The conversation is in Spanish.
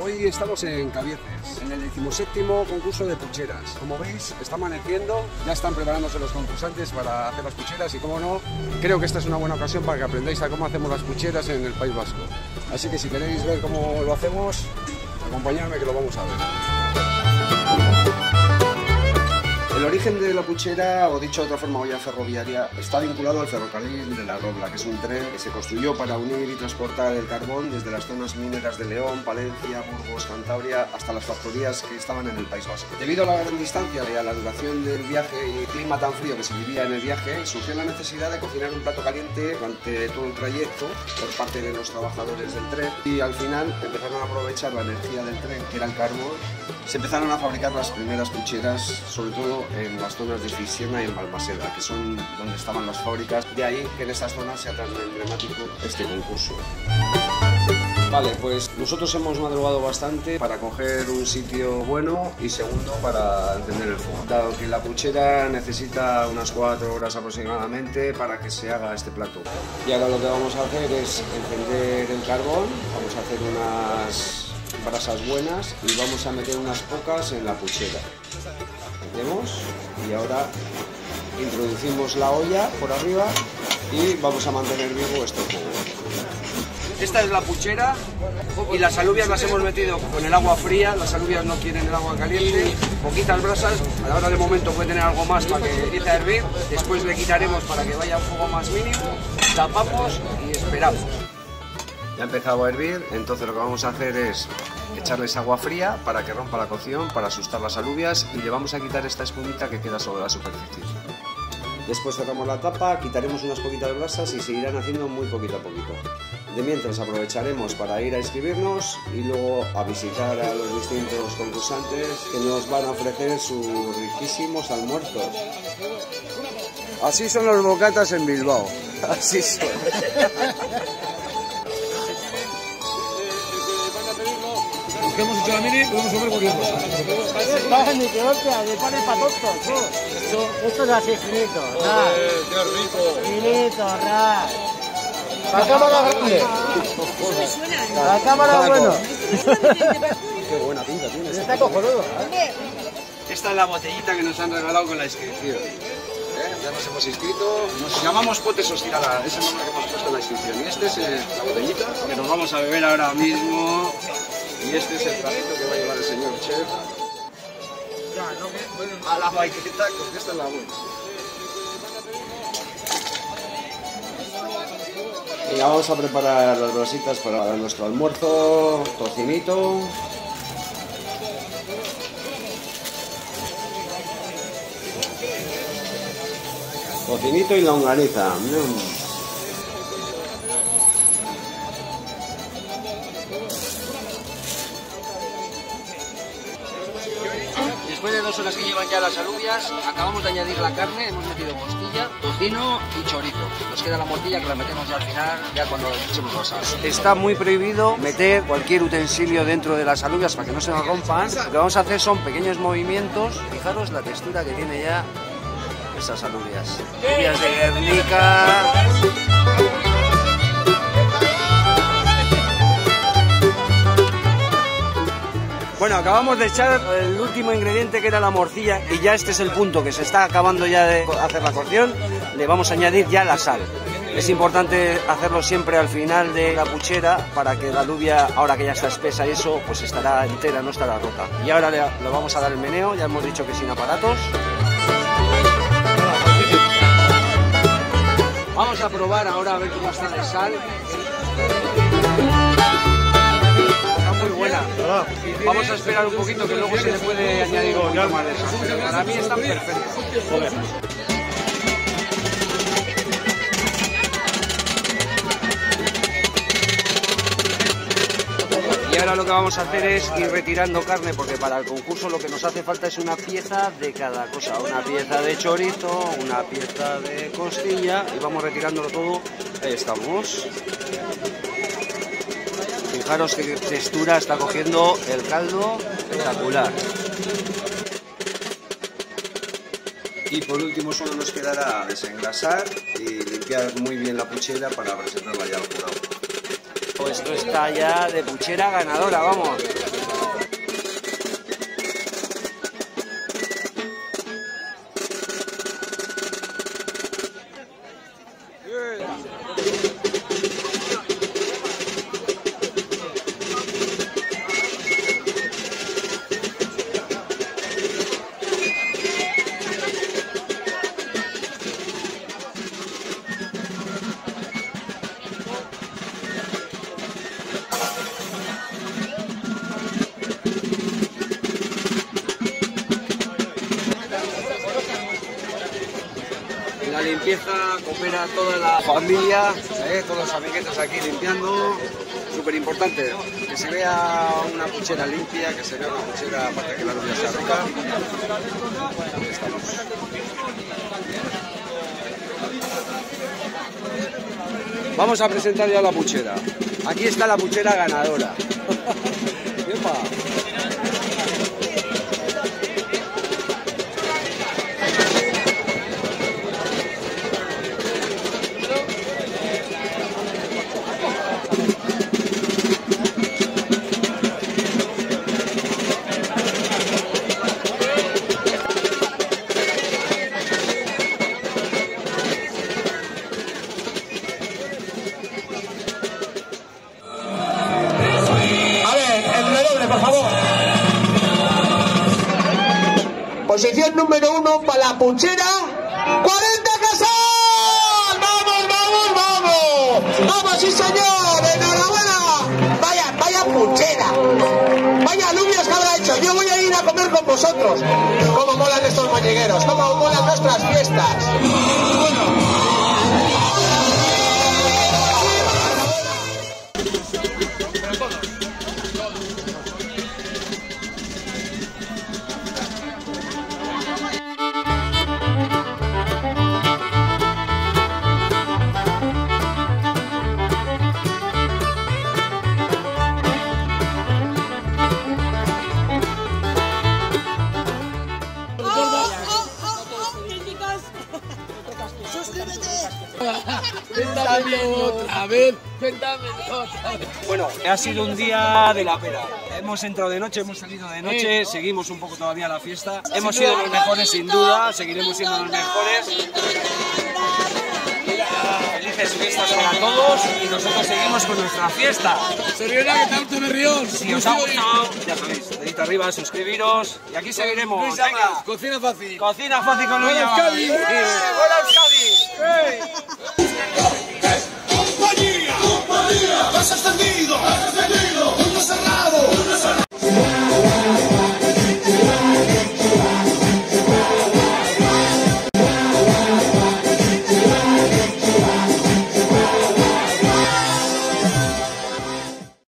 Hoy estamos en Cabieces, en el 17 concurso de pucheras. Como veis, está amaneciendo, ya están preparándose los concursantes para hacer las pucheras y como no, creo que esta es una buena ocasión para que aprendáis a cómo hacemos las pucheras en el País Vasco. Así que si queréis ver cómo lo hacemos, acompañadme que lo vamos a ver. El origen de la puchera, o dicho de otra forma, olla ferroviaria, está vinculado al ferrocarril de la Robla, que es un tren que se construyó para unir y transportar el carbón desde las zonas mineras de León, Palencia, Burgos, Cantabria, hasta las factorías que estaban en el País Vasco. Debido a la gran distancia y a la duración del viaje y el clima tan frío que se vivía en el viaje, surgió la necesidad de cocinar un plato caliente durante todo el trayecto por parte de los trabajadores del tren y al final empezaron a aprovechar la energía del tren, que era el carbón, se empezaron a fabricar las primeras pucheras, sobre todo en las zonas de Fisiena y en Balmaseda, que son donde estaban las fábricas. De ahí que en estas zonas sea tan emblemático este concurso. Vale, pues nosotros hemos madrugado bastante para coger un sitio bueno y segundo para encender el fuego. Dado que la puchera necesita unas cuatro horas aproximadamente para que se haga este plato. Y ahora lo que vamos a hacer es encender el carbón, vamos a hacer unas brasas buenas y vamos a meter unas pocas en la puchera y ahora introducimos la olla por arriba y vamos a mantener vivo este fuego. Esta es la puchera y las alubias las hemos metido con el agua fría, las alubias no quieren el agua caliente, poquitas brasas, a la hora de momento puede tener algo más para que empiece a hervir, después le quitaremos para que vaya a un fuego más mínimo, tapamos y esperamos. Ya ha empezado a hervir, entonces lo que vamos a hacer es echarles agua fría para que rompa la cocción, para asustar las alubias y le vamos a quitar esta espumita que queda sobre la superficie. Después cerramos la tapa, quitaremos unas poquitas brasas y seguirán haciendo muy poquito a poquito. De mientras aprovecharemos para ir a inscribirnos y luego a visitar a los distintos concursantes que nos van a ofrecer sus riquísimos almuerzos. Así son los bocatas en Bilbao. Así son. Que hemos hecho la mini, podemos comer cualquier cosa. Ni que hostia, de panes para tontos. Esto es así, finito. ¡Qué rico! Finito, ra. La cámara grande. La cámara bueno. Qué buena pinta tiene. Está cojonudo. Esta es la botellita que nos han regalado con la inscripción. ¿Eh? Ya nos hemos inscrito. Nos llamamos Potes Ostirala, ese nombre que hemos puesto en la inscripción. Y este es eh, la botellita que nos vamos a beber ahora mismo. Y este es el platito que va a llevar el señor chef. A la baqueta, porque esta es la buena. Y vamos a preparar las brasitas para nuestro almuerzo, tocinito. Tocinito y longaniza. Mm. Dos horas que llevan ya las alubias, acabamos de añadir la carne, hemos metido costilla, tocino y chorizo. Nos queda la mortilla que la metemos ya al final, ya cuando echemos los sal. Está muy prohibido meter cualquier utensilio dentro de las alubias para que no se nos rompan. Lo que vamos a hacer son pequeños movimientos. Fijaros la textura que tiene ya esas alubias. Alubias de Guernica. Bueno, acabamos de echar el último ingrediente que era la morcilla y ya este es el punto que se está acabando ya de hacer la cocción. Le vamos a añadir ya la sal. Es importante hacerlo siempre al final de la puchera para que la alubia, ahora que ya está espesa y eso, pues estará entera, no estará rota. Y ahora le, vamos a dar el meneo, ya hemos dicho que sin aparatos. Vamos a probar ahora a ver cómo está de sal. Buena. Vamos a esperar un poquito que luego se le puede añadir un más de sal. Pero para mí están perfectas. Y ahora lo que vamos a hacer es ir retirando carne porque para el concurso lo que nos hace falta es una pieza de cada cosa. Una pieza de chorizo, una pieza de costilla y vamos retirándolo todo. Ahí estamos. Fijaros qué textura está cogiendo el caldo, espectacular. Y por último solo nos quedará desengrasar y limpiar muy bien la puchera para presentarla ya al jurado. Pues esto está ya de puchera ganadora, vamos. La limpieza coopera toda la familia, ¿eh? todos los amiguetes aquí limpiando. Súper importante que se vea una puchera limpia, que se vea una puchera aparte que la luz sea rica. Vamos a presentar ya la puchera. Aquí está la puchera ganadora. ¡Epa! Número uno para la puchera. ¡40 casal! ¡Vamos, vamos, vamos! ¡Vamos, sí señor! ¡Enhorabuena! Vaya, vaya puchera. Vaya alubias que habrá hecho. Yo voy a ir a comer con vosotros. ¿Cómo molan estos mañigueros? ¿Cómo molan nuestras fiestas? Otra vez, cuéntame otra vez. Bueno, ha sido un día de la pera. Hemos entrado de noche, hemos salido de noche, seguimos un poco todavía la fiesta. Hemos sido los mejores sin duda, seguiremos siendo los mejores. Felices fiestas para todos y nosotros seguimos con nuestra fiesta. Soriona, ¿qué tal tu berrión? Si os ha gustado, ya sabéis, dedito arriba, suscribiros y aquí seguiremos. Luis Venga, cocina fácil. cocina fácil con Luis ¡Buena Amas. Euskadi! ¡Buena Euskadi! has ascendido.